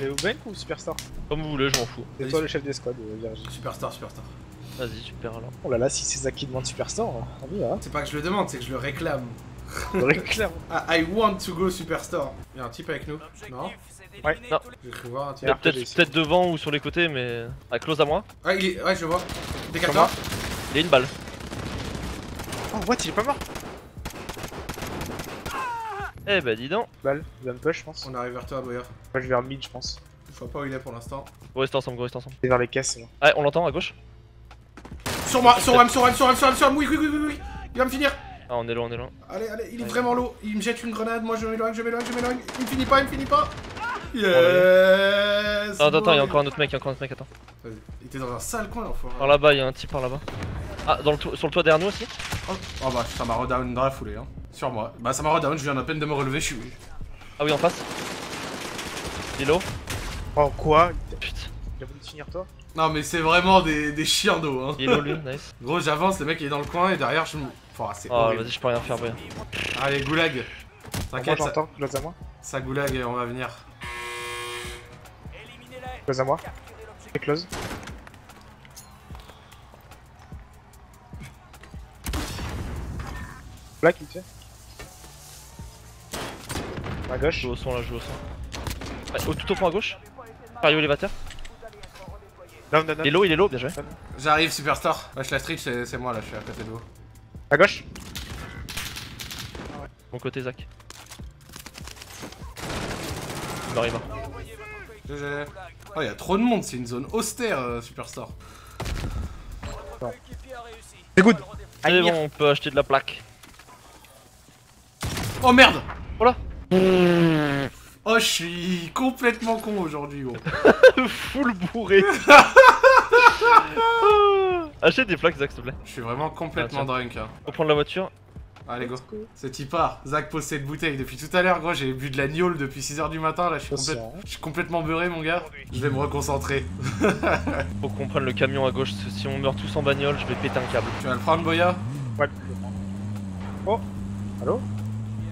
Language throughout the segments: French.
Au bank ou superstar Comme vous voulez, je m'en fous. C'est toi le chef d'escouade, euh, Virgile. Superstar, superstar. Vas-y, super alors. Oh là là, si c'est Zach qui demande superstar, on y va. C'est pas que je le demande, c'est que je le réclame. On réclame. Ah, I want to go superstar. Y'a un type avec nous Non Ouais. Non. J'ai cru voir un type. Peut-être devant ou sur les côtés, mais. Ah, close à moi. Ah, il est. Ouais, je vois. Décale-toi. Il y a une balle. Oh, what, il est pas mort Eh bah, dis donc. Balle, il va me push, je pense. On arrive vers toi, Boya. Moi, je vais vers le mid, je pense. Je vois pas où il est pour l'instant. Go rester ensemble, go rester ensemble. Et vers les caisses, moi. Ah, on l'entend à gauche Sur moi, sur Wam, sur Wam, sur Wam, sur Wam, sur Wam. Oui, oui, oui, oui, oui. Il va me finir. Ah, on est loin, on est loin. Allez, allez, il est vraiment low. Il me jette une grenade. Moi, je m'éloigne, je m'éloigne, je m'éloigne. Il me finit pas, il me finit pas. Yes. Attends, attends, il y a encore un autre mec, il y a encore un autre mec, attends. Vas-y. Il était dans un sale coin, l'enfoiré. Par là-bas, il y a un type par là-bas. Ah, dans le sur le toit derrière nous aussi Oh, oh bah, ça m'a redown dans la foulée, hein. Sur moi. Bah, ça m'a redown, je viens à peine de me relever, je suis. Ah oui, en face. Il est low. Oh, quoi Putain, Il a voulu te finir, toi Non, mais c'est vraiment des, des chiens d'eau, hein. il est lui, nice. Gros, j'avance, le mec il est dans le coin et derrière je me. Enfin, c'est Oh, vas-y, je peux rien faire, Boya. Allez, goulag. T'inquiète, ça, j'entends, close à moi. ça goulag et on va venir. Close à moi. Et close. Black, il tient. À Je gauche. joue au son là, je joue au son. Ouais, au, tout au fond à gauche. Pario élévateur. Down. Il est low, il est low, bien joué. J'arrive, superstar. Wesh, la street, c'est moi là, je suis à côté de vous. À gauche. Mon côté, Zach. Il m'arrive. GG. Oh, y'a trop de monde, c'est une zone austère, euh, superstar. C'est good. C'est bon, on peut acheter de la plaque. Oh merde Voilà. Oh, je suis complètement con aujourd'hui, gros. Full bourré. Achète des plaques, Zach, s'il te plaît. Je suis vraiment complètement Ah, drunk, hein. Faut prendre la voiture. Allez, go. C'est Tipar. Zach pose cette bouteille depuis tout à l'heure, gros. J'ai bu de la gnôle depuis 6h du matin, là. Je suis, complète- Attention, hein. je suis complètement beurré, mon gars. Je vais me reconcentrer. Faut qu'on prenne le camion à gauche, si on meurt tous en bagnole, je vais péter un câble. Tu vas le prendre, Boya? Ouais, je le prends. Oh Allo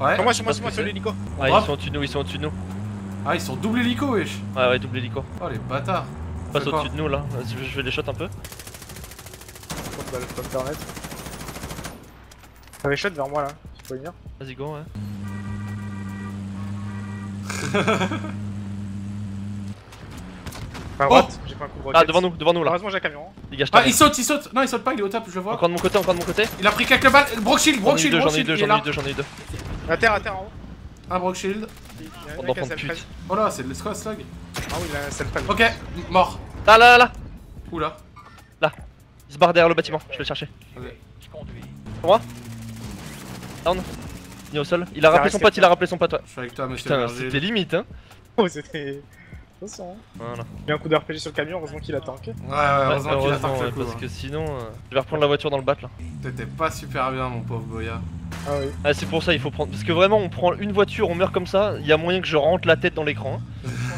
Ouais. Sur moi, sur moi, pas moi, ce sur que l'hélico. Ah, ils sont au-dessus de nous, ils sont au-dessus de nous. Ah, ils sont double hélico, wesh. Ouais, ouais, double hélico. Oh, les bâtards. Passe C'est au-dessus de nous là. Vas-y, je vais les shot un peu. Me permettre. T'avais shot vers moi là, tu peux venir. Vas-y, go, ouais. Enfin, droite, j'ai fait un coup de Ah, devant nous, devant nous là. Heureusement, j'ai un camion. Dégage Ah, il saute, il saute. Non, il saute pas, il est au top, je le vois. Encore de mon côté, encore de mon côté. Il a pris quelques balles. Brock Shield, J'en Brock Shield, j'en ai eu deux, j'en ai eu deux, j'en ai eu deux. À terre, à terre en haut. Un Brock Shield. On en prend pute. Oh là, c'est le squad slug. Ah oui, il a un self-red. Ok, mort. Là, là, là, là. Oula. Il se barre derrière le bâtiment, je vais le chercher. Ok. Pour moi Down. Il est au sol. Il a rappelé son pote, il a rappelé son pote, ouais. Je suis avec toi, monsieur Putain, c'était limite, hein. Oh, c'était. Attention. hein. Voilà. Il y a un coup de RPG sur le camion, heureusement qu'il a tanké. Ouais, ouais, heureusement qu'il a tanké le ouais, coup. parce hein. que sinon, euh, je vais reprendre la voiture dans le bat là. T'étais pas super bien, mon pauvre Boya. Ah oui. Ah, c'est pour ça, il faut prendre. Parce que vraiment, on prend une voiture, on meurt comme ça, il y a moyen que je rentre la tête dans l'écran.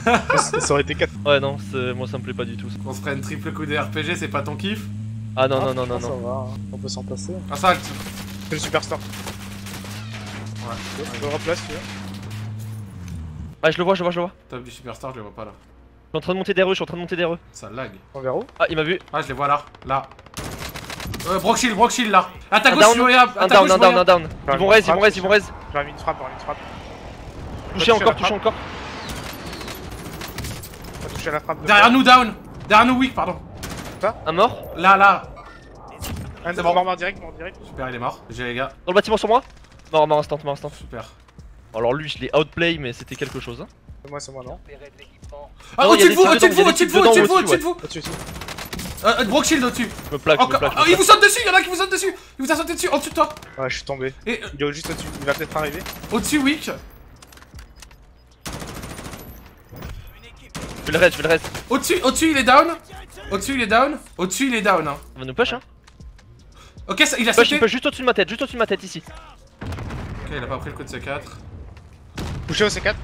hein. ça ça aurait été 4. Ouais, non, c'est- moi ça me plaît pas du tout. ça. Qu'on se prenne triple coup de RPG, c'est pas ton kiff Ah non, non, non, non, Ça non. va, hein. on peut s'en passer. Ah, ça, C'est le superstar. Ouais. Je le replace, tu vois. Ah, je le vois, je le vois, je le vois. Top du superstar, je les vois pas là. Je suis en train de monter des rues, je suis en train de monter des rues. Ça lag. On verra où? Ah, il m'a vu. Ah, je les vois là. Là. Euh, Brock Shield, Brock Shield là. Un gauche, down, Un down, gauche, un down, Boya. un down. Ils vont raise, ils vont raise, ils vont raise. J'aurais mis une frappe, mis une frappe. Touché encore, touché encore. La frappe. Derrière nous, down. Derrière nous, weak, pardon. Un mort. Là, là. Un mort, mort direct, mort direct. Super, il est mort. J'ai les gars. Dans le bâtiment sur moi. Mort, mort instant, mort instant. Super. Alors lui, je l'ai outplay, mais c'était quelque chose. Hein. C'est moi, c'est moi, non Ah, au-dessus de vous, au-dessus de vous, au-dessus de vous, au-dessus de vous, Euh, euh, Brock Shield au-dessus. Je me plaque, je me Encore. plaque. je Oh, me il vous saute dessus, il y en a qui vous saute dessus. Il vous a sauté dessus, en dessous de toi. Ouais, je suis tombé. Et euh, Il est juste au-dessus, il va peut-être arriver. au-dessus, weak. Je vais le raise, je vais le raise. Au-dessus, au-dessus, il est down. Au-dessus, il est down. Au-dessus, il est down. hein. Il va nous push, hein. Ok, ça- il a Push, sauté. il juste au-dessus de ma tête, juste au-dessus de ma tête ici. Ok, il a pas pris le coup de C4. Touché au C4.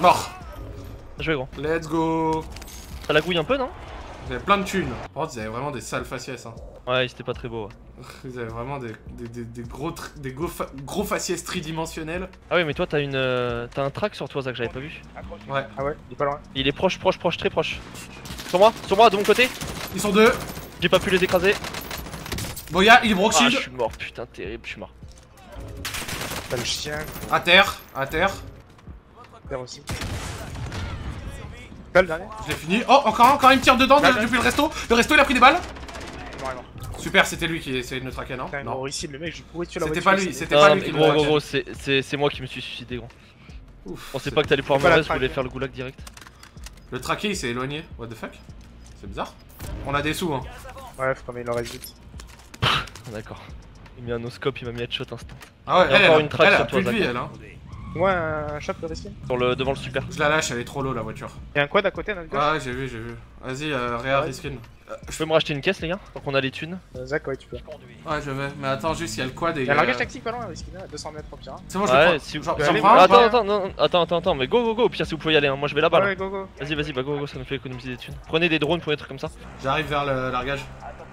Mort. Je vais gros. Let's go. Ça la gouille un peu, non? Vous avez plein de thunes. Par contre, vous avez vraiment des sales faciès. Hein. Ouais, c'était pas très beau. Ouais. Vous avez vraiment des, des, des, des gros, tr- des gros, fa- gros faciès tridimensionnels. Ah oui, mais toi, t'as une, euh, t'as un track sur toi, Zach, j'avais pas vu. Ouais. Ah ouais, il est pas loin. Il est proche, proche, proche, très proche. Sur moi, sur moi, de mon côté. Ils sont deux. J'ai pas pu les écraser. Boya, il est Ah, broxide. je suis mort, putain, terrible, je suis mort. T'as le chien, À terre, à terre. terre aussi. T'as le dernier Je l'ai fini. Oh, encore un, encore une tire dedans depuis le resto. Le resto, il a pris des balles. Super, c'était lui qui essayait de nous traquer, non? Non. ici, le mec, je pourrais tuer la C'était voiture. pas lui, c'était pas lui qui gros, gros, gros, c'est- c'est c'est moi qui me suis suicidé, gros. Ouf, On sait pas que t'allais pouvoir mourir, je voulais faire le goulag direct. Le traqué, il s'est éloigné. What the fuck? C'est bizarre. On a des sous, hein. Ouais, faut mais il en reste vite. D'accord. Il m'a mis un oscope, il m'a mis headshot instant. Ah ouais, Il y a elle, encore elle, une traque elle a sur toi, plus de vie, Zach. elle, hein. Moi, un shop de risque. Sur le, devant le super. Je la lâche, elle est trop low, la voiture. Y'a un quad à côté, notre gars Ouais, j'ai vu, j'ai vu. Vas-y, euh, Réa, Ouais. reskin. Je peux me racheter une caisse, les gars Tant qu'on a les thunes. Euh, Zach, ouais, tu peux. Ouais, je vais. Mais attends, juste, il y a le quad et. Y'a un euh, largage tactique pas loin, à risque, à 200 mètres au pire. hein. C'est bon, je Ouais, le prends. si vous- Allez, prends attends, attends, non, attends, attends, attends, mais go, go, go, au pire si vous pouvez y aller, hein. moi je vais là-bas là. Ouais, go, go. Vas-y, vas-y, bah go, go, ça nous fait économiser des thunes. Prenez des drones pour des trucs comme ça. J'arrive vers le largage.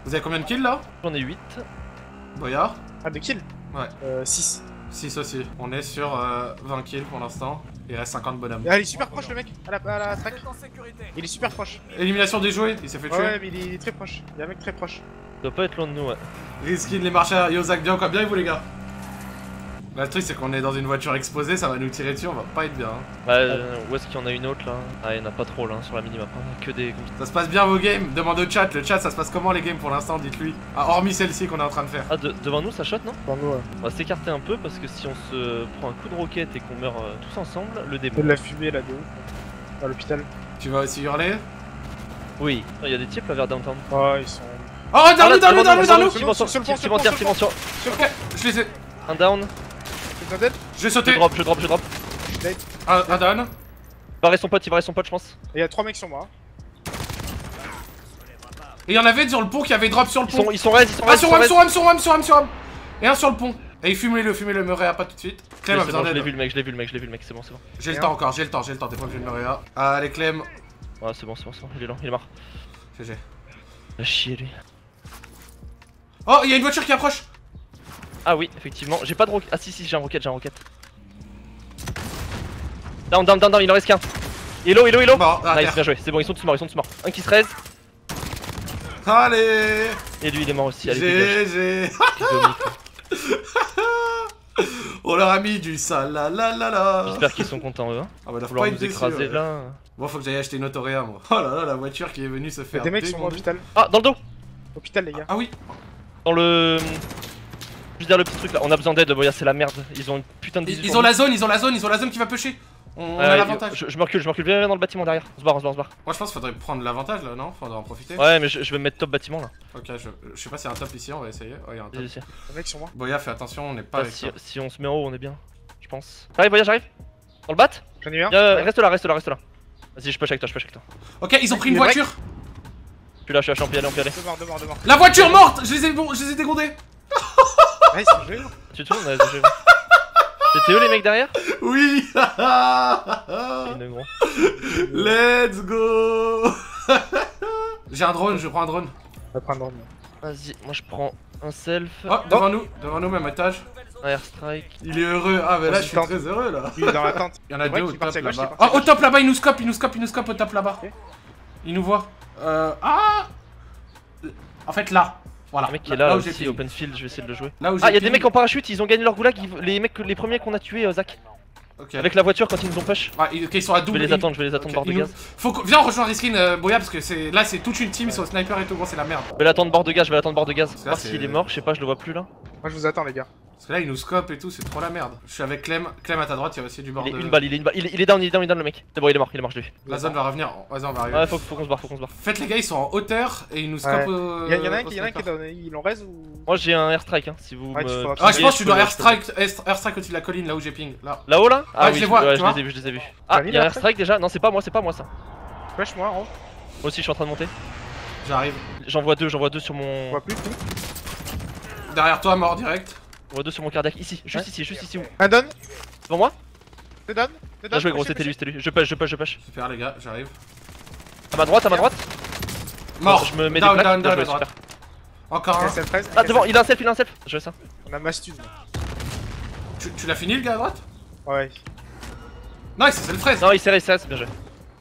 Vous avez combien de kills là? J'en ai 8. Boyard? Ah, de kill Ouais. Euh, 6. 6 aussi. On est sur euh, 20 kills pour l'instant. Il reste 50 bonhommes. Ah, il est super proche, le mec, à la, à la track. Il est super proche. Élimination des jouets, il s'est fait Ouais, tuer. ouais, mais il est très proche. Il y a un mec très proche. Il doit pas être loin de nous, ouais. Riskin, les marcheurs, Yozak, bien quoi, bien et vous les gars Bah, le truc c'est qu'on est dans une voiture exposée, ça va nous tirer dessus, on va pas être bien. hein. Bah, euh, où est-ce qu'il y en a une autre là? Ah, il y en a pas trop là sur la minimap. hein. Que des. Ça se passe bien vos games? Demande au chat, le chat ça se passe comment les games pour l'instant, dites-lui. Ah, hormis celle-ci qu'on est en train de faire. Ah, de- devant nous ça shot, non? Pour nous, ouais. On va s'écarter un peu parce que si on se prend un coup de roquette et qu'on meurt euh, tous ensemble, le Il y a démon. de la fumée là de ouf. À l'hôpital. Tu vas aussi hurler? Oui. Il y a des types là vers downtown. Oh, ils sont. Oh, dans nous, dans nous, dans nous, dans nous sur le pont, sur sur le pont, sur le sur. Ok, je les ai. Un down. Un dead Je vais Je sauter. drop, je drop, je drop. Un, un down. Il va son pote, il va son pote, je pense. Et il y a 3 mecs sur moi. Et il y en avait sur le pont qui avait drop sur le pont. ils sont res, ils sont Ah, res, sur Wam, sur Wam, sur Wam, sur Wam, sur Wam. Et un sur le pont. Et fumez-le, fumez-le, me réa pas tout de suite. Clem a besoin je l'ai vu le mec, je l'ai vu le mec, je l'ai vu le mec, c'est bon, c'est bon. J'ai le temps encore, j'ai le temps, j'ai le temps, t'es pas obligé de me réa. Allez, Clem. Ouais, c'est bon, c'est bon, c'est bon. Il est là, il est mort. GG. La chier lui. Oh, il y a une voiture qui approche. Ah oui, effectivement. J'ai pas de roquette. Ah si, si, j'ai un roquette, j'ai un roquette. Down, down, down, down, il en reste qu'un. Hello, hello, hello. Bon, à Nice, terre. bien joué. C'est bon, ils sont tous morts, ils sont tous morts. Un qui se raise. Allez Et lui, il est mort aussi. Allez. GG. On leur a mis du salalalala J'espère qu'ils sont contents eux. Hein. Ah bah, pas nous écraser ouais. là. Bon, faut que j'aille acheter une autoréa, moi. Oh là là, la voiture qui est venue se Il y a faire des mecs qui sont à l'hôpital. Ah, dans le dos Hôpital, les gars. Ah oui Dans le. Je veux dire le petit truc là. On a besoin d'aide, Boya, c'est la merde. Ils ont une putain de Ils, 18 ils ont la zone, ils ont la zone, ils ont la zone qui va pêcher On, on a l'avantage je, je me recule, je me recule. Viens, viens dans le bâtiment derrière. On se barre, on se barre, on se barre. Moi je pense qu'il faudrait prendre l'avantage là, non? Faudrait en profiter Ouais, mais je, je vais me mettre top bâtiment là. Ok, je, je sais pas s'il y a un top ici, on va essayer. Ouais, il y a un top. Les mecs sur moi. Boya, fais attention, on n'est pas Ah, avec si, toi. si on se met en haut, on est bien. Je pense. J'arrive, Boya, j'arrive? Dans le bat? J'en ai eu un. Ouais. Reste là, reste là, reste là. Vas-y, je push avec toi, je push avec toi. Ok, ils ont pris une est voiture Je suis là, je suis morts, deux morts. La voiture morte Je les ai, bon, je les ai dégondés Joué. Tu tournes, ouais, j'ai vu. C'était eux les mecs derrière Oui. Let's go J'ai un drone, je prends un drone. On va prendre un drone. Vas-y, moi je prends un self, Oh, devant nous, devant nous, même étage. un airstrike. Il est heureux. Ah, mais là, je suis très heureux là. Il est dans la tente. Il y en a C'est deux au top là-bas. Oh, au top là-bas, il nous scope, il nous scope, il nous scope au top là-bas. Il nous voit. Euh. Ah En fait, là. Voilà. Un mec qui est là, où j'ai aussi, open field, je vais essayer de le jouer. Là où Ah, y'a des mecs en parachute, ils ont gagné leur goulag, ils- les mecs, les premiers qu'on a tués, euh, Zach. Avec la voiture quand ils nous ont push. Ah, ils- ok, ils sont à Je double. vais les attendre, je vais les attendre bord de nous- gaz. Faut que... Viens, on rejoint Riskin euh, Boya parce que c'est là, c'est toute une team, c'est au sniper et tout, gros, c'est la merde. Je vais l'attendre bord de gaz, je vais l'attendre bord de gaz. là, Voir s'il est mort, je sais pas, je le vois plus là. Moi, je vous attends, les gars. Parce que là, il nous scope et tout, c'est trop la merde. Je suis avec Clem. Clem à ta droite, il y a aussi du bord Il est de. une balle, il est une balle. Il est, il est down, il est down, il est down le mec. C'est bon, il est mort, il est mort, je l'ai. La zone va revenir. Vas-y, on va arriver. Ouais, faut, faut qu'on se barre, faut qu'on se barre. Faites les gars, ils sont en hauteur et ils nous scopent Ouais. au. Il y, en a un qui, y en a un qui est dans. Ils en reste ou. Moi j'ai un airstrike, hein, si vous Ouais, me. Ah, je pense que tu dois airstrike, air- airstrike au-dessus de la colline, là où j'ai ping. Là. Là-haut là? Ah Ouais, oui, je les vois, je les ai vus, je les ai vus. Ah, il y a un airstrike déjà? Non, c'est pas moi, c'est pas moi ça. Flash moi, en haut. Moi aussi, je suis en train de monter. J'arrive. J'en vois deux, j'en vois deux sur On mon. plus. Derrière toi, mort direct. Vois deux sur mon cardiaque. Ici, juste Ouais. ici, juste ici où Un down. Devant moi Deux down. Deux Bien down. joué gros, Pushez, c'était lui, c'était lui. Je push, je push, je push. Super, les gars, j'arrive. À ma droite, à ma droite Mort. Je me mets down, des plaques. down, down, droite. super. Encore un. KSL13. Ah, devant, il a un self, il a un self. Je vais ça. On a Mastud. Tu, tu l'as fini le gars à droite? Ouais. Nice, c'est le fraise. Non, il s'est resté, c'est bien joué.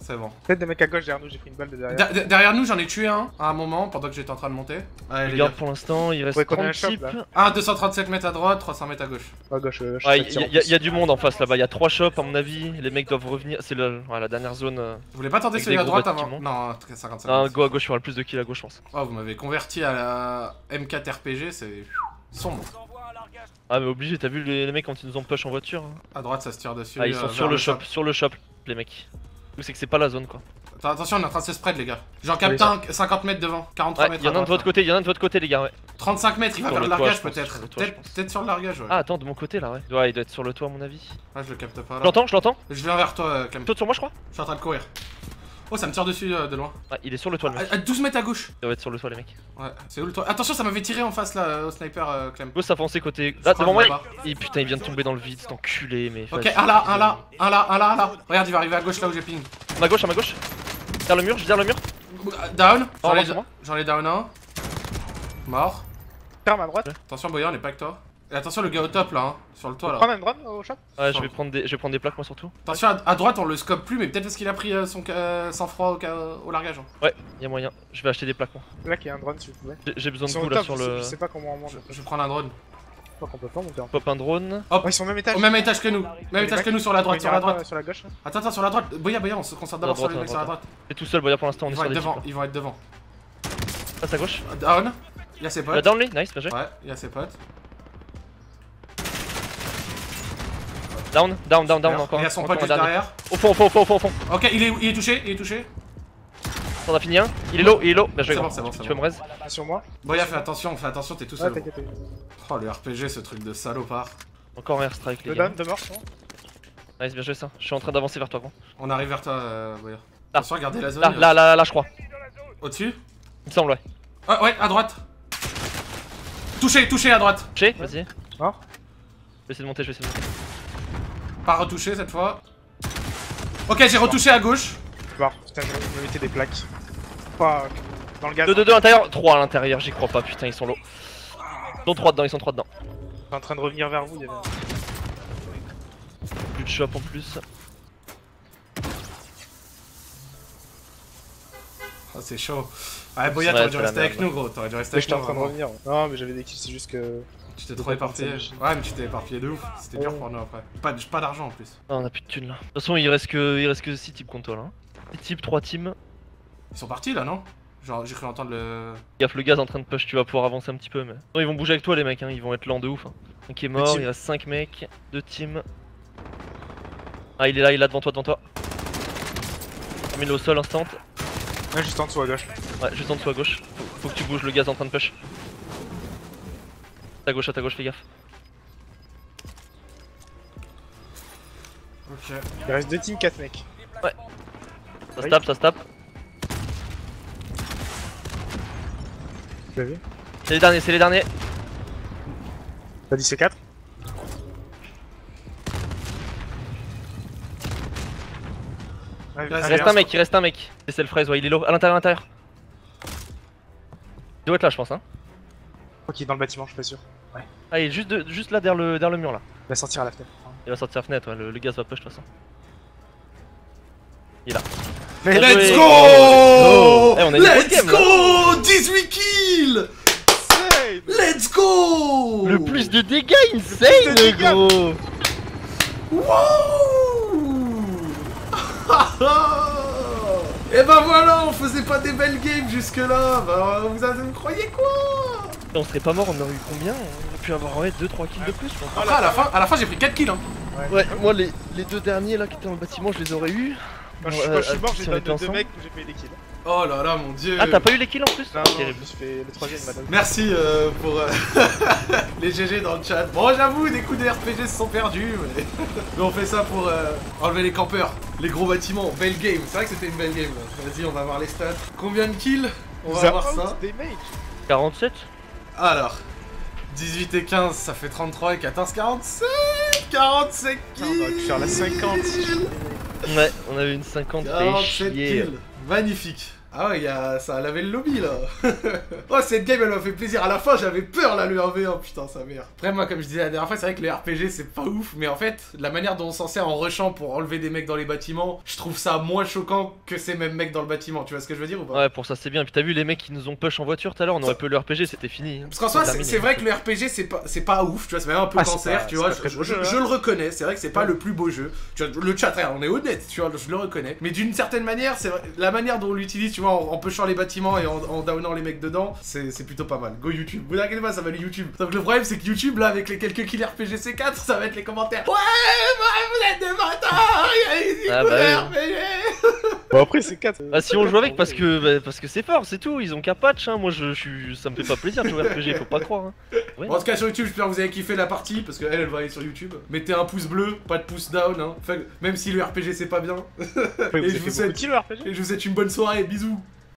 C'est bon. Peut-être des mecs à gauche derrière nous, j'ai pris une balle de derrière. Der- der- derrière nous, j'en ai tué un à un moment pendant que j'étais en train de monter. Allez, les Regarde gars. pour l'instant, il reste Ouais, qu'on a 30 un shop, types. là. Un 237 mètres à droite, 300 mètres à gauche. À gauche, euh, Ouais, il y, tiré en a- y a- plus. y a du monde en face là-bas, il y a 3 shops à mon avis, les mecs doivent revenir, c'est le- ouais, la dernière zone. euh. Vous voulez pas tenter celui à droite avant. Non, en tout cas 55 Ah, mètres. go à gauche, il y aura le plus de kills à gauche, je pense. Oh, vous m'avez converti à la M4 RPG, c'est sombre. Ah, mais obligé, t'as vu les, les mecs quand ils nous ont push en voiture hein À droite, ça se tire dessus. Ah, ils euh, sont vers sur le shop, sur le shop, les mecs. C'est que c'est pas la zone quoi. Attends, Attention, on est en train de se spread, les gars. J'en capte Oui. un 50 mètres devant, 43 Ouais, mètres il y en a un de votre côté, il y en a un de votre côté, les gars, ouais. 35 mètres, il va vers le largage je peut-être. je Peut-être sur le largage, ouais. Ah, attends, de mon côté là, ouais. Ouais, il doit être sur le toit à mon avis. Ouais, je le capte pas Je là. l'entends, je l'entends. Je viens vers toi, euh, Clem. Saute sur moi, je crois. Je suis en train de courir. Oh, ça me tire dessus euh, de loin. Ouais, il est sur le toit, le mec. À, à 12 mètres à gauche. Il doit être sur le toit, les mecs. Ouais, c'est où le toit? Attention, ça m'avait tiré en face là, au sniper, euh, Clem. Go, ça foncé côté. Là, devant moi. Et putain, il vient de tomber dans le vide, cet enculé, mais. Ok, un là, un là, un là, un là, un là. Regarde, il va arriver à gauche là où j'ai ping. À ma gauche, à ma gauche. Derrière le mur, je derrière le mur. Down. J'en ai, down un. Mort. Ferme à droite. Attention, Boyan, on est pas avec toi. Et attention, le gars au top là, hein, sur le toit là. Prends un drone au shop. Ouais, je vais prendre des, je vais prendre des plaques, moi surtout. Attention, à, à droite, on le scope plus, mais peut-être parce qu'il a pris euh, son euh, sang-froid au, largage. hein. Ouais, y a moyen. Je vais acheter des plaques, moi. Là, qu'il y a un drone si vous pouvez. J'ai- besoin Ils de vous là top, sur je sais- le. je sais pas comment on monte. Je, je vais prendre un drone. Je crois qu'on peut pas monter en Pop un drone. Oh, ils sont au même étage. Au même étage que nous. Même étage que nous sur la droite, sur la droite. Sur la gauche. là. Attends, attends, sur la droite. Boya, Boya, on se concentre d'abord sur droite, les mecs sur la droite. T'es tout seul, Boya, pour l'instant, on Ils est vont sur devant, ils vont être devant. Passe à gauche. Down. Il y a ses La potes. down, lui, nice, bien joué. Ouais, il y a ses potes. Down, down, down, down, encore. Il y a son pote juste derrière. Au fond, au fond, au fond, au fond. Ok, il est, il est touché, il est touché. T'en as fini un. Il est low, il est low. Bon, grand. c'est bon, Tu- peux bon. me raise Sur moi. Boya, fais attention, fais attention, t'es tout Ouais, seul. Oh, le RPG, ce truc de salopard. Encore un airstrike, les gars. deux morts. Nice, bien joué ça. Je suis en train d'avancer vers toi, grand. On arrive vers toi, euh, Boya. Là. Attention, regardez la zone. Là, là, là, là, je crois. Au-dessus Il me semble, ouais. Ah, ouais, à droite. Touché, touché à droite. Touché, vas-y. Mort. Je vais essayer de monter, je vais essayer de monter. Pas retouché cette fois. Ok, j'ai retouché à gauche. Mort. Putain, je me mettais des plaques. Fuck. Dans le gaz. 2, 2, 2 à l'intérieur, 3 à l'intérieur, j'y crois pas, putain, ils sont low. Ils sont 3 dedans, ils sont 3 dedans. Je suis en train de revenir vers vous. Il y avait... Plus de shop en plus. Oh, c'est chaud. Ouais, Boya, t'aurais dû rester avec nous, gros. T'aurais dû rester avec j'étais nous. en train de revenir. Non, mais j'avais des kills, c'est juste que. Tu t'es trop éparpillé. Ouais, mais tu t'es éparpillé de ouf. C'était dur Ouais. pour nous après. Pas, pas d'argent en plus. Ah, on a plus de thunes là. De toute façon, il reste que, il reste que 6 types contre toi là. 6 types, 3 teams. Ils sont partis là, non? Genre, j'ai cru entendre le. Gaffe, le gaz en train de push, tu vas pouvoir avancer un petit peu. Mais. Non, ils vont bouger avec toi, les mecs, hein. ils vont être lents de ouf. Hein. Un qui est mort, il reste 5 mecs, 2 teams. Ah, il est là, il est là devant toi, devant toi. Mets le au sol instant. Ouais, juste en dessous à gauche. Ouais, juste en dessous à gauche. Faut, faut que tu bouges, le gaz est en train de push. Ta gauche, à ta gauche, fais gaffe. Ok. Il reste deux teams, 4 mecs. Ça se tape, ça se tape. Tu l'as vu C'est les derniers, c'est les derniers. T'as dit C4 Ouais, Là, ah, c'est Il reste un mec, il reste un mec. C'est le fraise, ouais, il est low. À l'intérieur, à l'intérieur. Il doit être là, je pense. Hein. Je crois qu'il est dans le bâtiment, je suis pas sûr. Ah, il est juste, de- juste là derrière le, derrière le mur là. Il va sortir à la fenêtre. Il va sortir la fenêtre, ouais, le, le gaz va push de toute façon. Il est là. Mais Let's joué. go Oh. Eh, on a Let's game, là. go 18 kills Insane Let's go Le plus de dégâts, insane, de dégâts. gros Wouh Et ben voilà, on faisait pas des belles games jusque là. Bah, vous, avez- vous croyez quoi? On serait pas mort, on aurait eu combien On aurait pu avoir ouais, 2-3 kills de plus, je pense. Après, à la fin, à la fin, j'ai pris 4 kills. Hein. Ouais, moi les, les deux derniers là qui étaient dans le bâtiment, je les aurais eu. Quand je, Ouais, je suis euh, mort, j'ai on donné deux ensemble. mecs où j'ai payé des kills. Oh là là, mon dieu. Ah, t'as pas eu les kills en plus Non, Ah, non, je fait le troisième, madame. Merci euh, pour euh, les GG dans le chat. Bon, j'avoue, des coups de RPG se sont perdus, mais, mais on fait ça pour euh, enlever les campeurs, les gros bâtiments. Belle game, c'est vrai que c'était une belle game. Vas-y, on va voir les stats. Combien de kills? On va voir ça. Des mecs 47 Alors, 18 et 15, ça fait 33 et 14, 47 47 kills on pu faire la 50 si je- Ouais, on avait une 50 fait 47 chier. kills. Magnifique Ah ouais, y a... ça a lavé le lobby là. oh, cette game elle m'a fait plaisir. À la fin, j'avais peur là, le 1v1. Putain, sa mère. Après, moi, comme je disais la dernière fois, c'est vrai que le RPG c'est pas ouf. Mais en fait, la manière dont on s'en sert en rushant pour enlever des mecs dans les bâtiments, je trouve ça moins choquant que ces mêmes mecs dans le bâtiment. Tu vois ce que je veux dire ou pas? Ouais, pour ça c'est bien. Puis t'as vu les mecs qui nous ont push en voiture tout à l'heure, on aurait pu le RPG, c'était fini. hein. Parce qu'en soi, c'est vrai que le RPG, c'est pas, pas ouf, tu vois, c'est même un peu Ah, cancer, pas- tu vois, je, très beau je- jeu, je hein. le reconnais, c'est vrai que c'est pas le plus beau jeu, tu vois, le chat, on est honnête, tu vois, je le reconnais, mais d'une certaine manière, c'est la manière dont on l'utilise, tu vois, en, en pushant les bâtiments et en, en downant les mecs dedans, c'est plutôt pas mal. Go YouTube, vous inquiétez pas, ça va aller YouTube. Donc le problème, c'est que YouTube, là, avec les quelques kills RPG C4, ça va être les commentaires. Ouais, vous êtes des bâtards, il y a les Ah bah oui. RPG. Bon, après, c'est 4. Ah si on joue avec parce que bah, parce que c'est fort, c'est tout, ils ont qu'un patch hein. moi je, suis ça me fait pas plaisir de jouer RPG, faut pas croire hein. Ouais. Bon, en tout cas sur YouTube, j'espère que vous avez kiffé la partie parce qu'elle elle va aller sur YouTube. Mettez un pouce bleu, pas de pouce down, hein. Enfin, même si le RPG c'est pas bien. Ouais, Et vous je avez vous fait souhaite- beaucoup de kills, le RPG Et je vous souhaite une bonne soirée, bisous